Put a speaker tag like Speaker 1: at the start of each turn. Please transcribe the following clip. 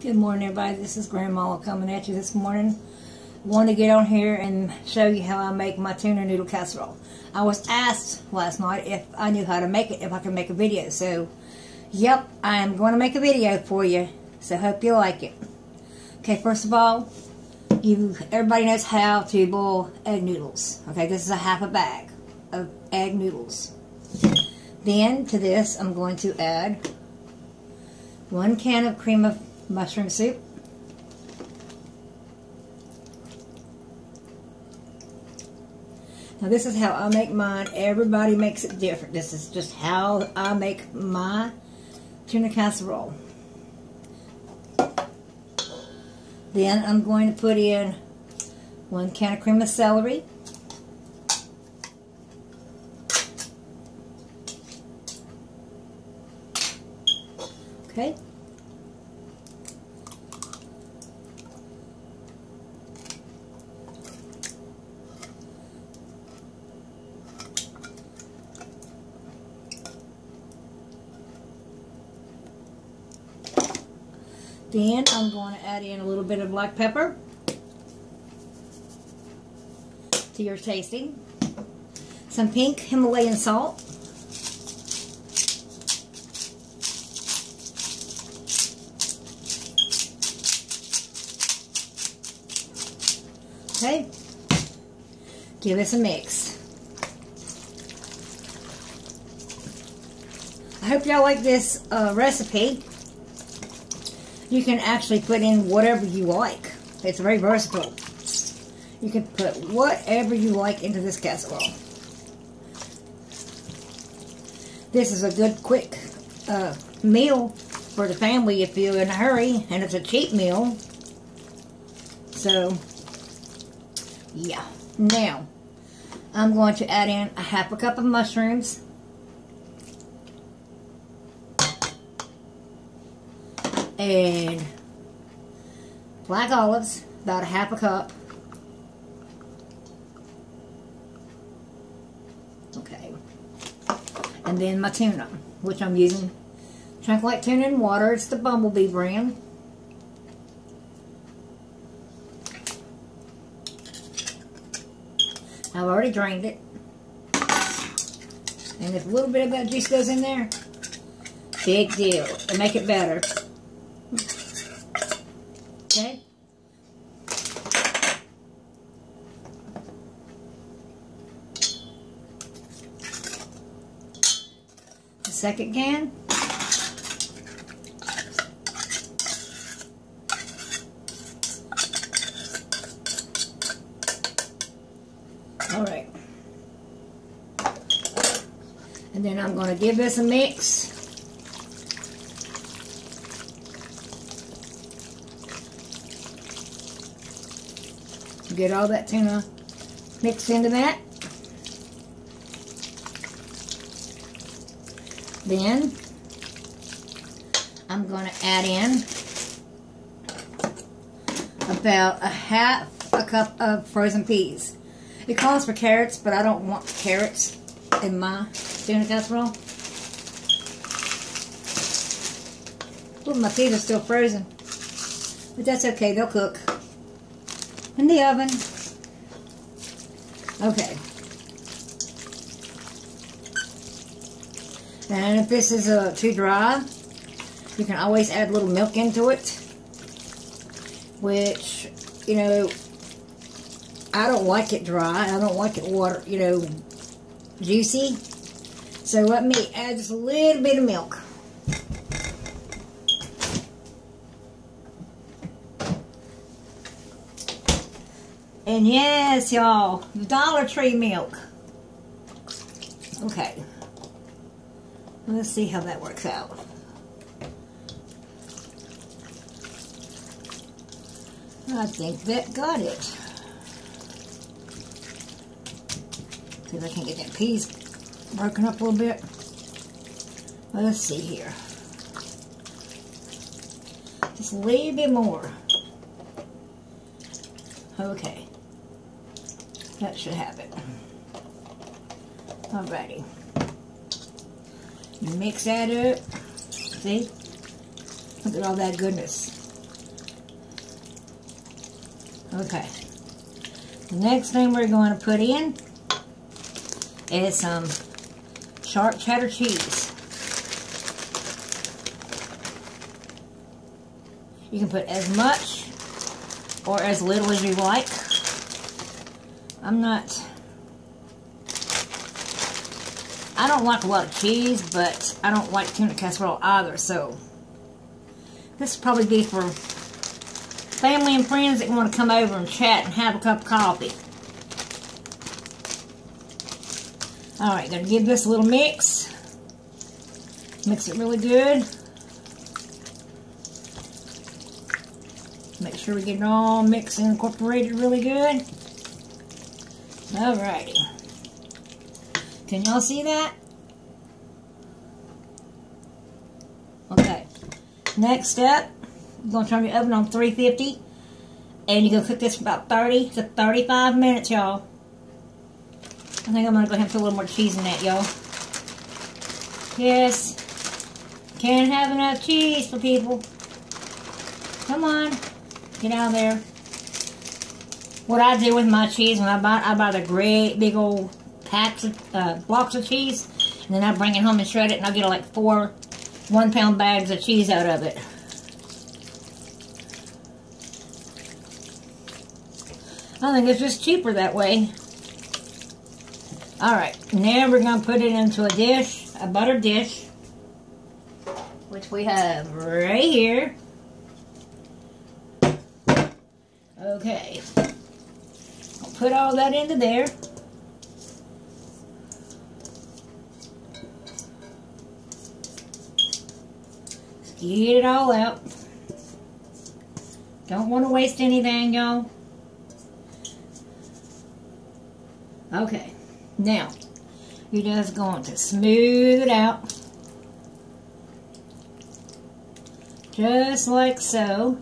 Speaker 1: Good morning, everybody. This is Grandma coming at you this morning. Want to get on here and show you how I make my tuna noodle casserole. I was asked last night if I knew how to make it, if I could make a video. So, yep, I am going to make a video for you. So, hope you like it. Okay, first of all, you everybody knows how to boil egg noodles. Okay, this is a half a bag of egg noodles. Then to this, I'm going to add one can of cream of mushroom soup. Now this is how I make mine. Everybody makes it different. This is just how I make my tuna casserole. Then I'm going to put in one can of cream of celery. Okay. Then I'm going to add in a little bit of black pepper to your tasting. Some pink Himalayan salt. Okay. Give this a mix. I hope y'all like this uh, recipe you can actually put in whatever you like. It's very versatile. You can put whatever you like into this casserole. This is a good quick uh, meal for the family if you're in a hurry and it's a cheap meal. So, yeah. Now, I'm going to add in a half a cup of mushrooms. And black olives, about a half a cup. Okay. And then my tuna, which I'm using Chunk Light Tuna and Water. It's the Bumblebee brand. I've already drained it. And if a little bit of that juice goes in there, big deal. To make it better. Okay? The second can. All right. And then I'm going to give this a mix. Get all that tuna mixed into that. Then I'm going to add in about a half a cup of frozen peas. It calls for carrots, but I don't want carrots in my tuna casserole. Ooh, my peas are still frozen. But that's okay, they'll cook in the oven. Okay. And if this is uh, too dry, you can always add a little milk into it. Which, you know, I don't like it dry. I don't like it water, you know, juicy. So let me add just a little bit of milk. And yes, y'all, Dollar Tree milk. Okay. Let's see how that works out. I think that got it. See if I can get that peas broken up a little bit. Let's see here. Just a little bit more. Okay. That should have it. Alrighty. Mix that up. See? Look at all that goodness. Okay. The next thing we're going to put in is some sharp cheddar cheese. You can put as much or as little as you like. I'm not... I don't like a lot of cheese, but I don't like tuna casserole either, so... This will probably be for family and friends that want to come over and chat and have a cup of coffee. Alright, gonna give this a little mix. Mix it really good. Make sure we get it all mixed and incorporated really good. Alrighty. Can y'all see that? Okay. Next step, you're going to turn your oven on 350. And you're going to cook this for about 30 to 35 minutes, y'all. I think I'm going to go ahead and put a little more cheese in that, y'all. Yes. Can't have enough cheese for people. Come on. Get out of there. What I do with my cheese, when I buy I buy the great big old packs of, uh, blocks of cheese. And then I bring it home and shred it. And I'll get like four one pound bags of cheese out of it. I think it's just cheaper that way. Alright, now we're going to put it into a dish, a butter dish, which we have right here. Okay, put all that into there. Get it all out. Don't want to waste anything, y'all. Okay. Now, you're just going to smooth it out. Just like so.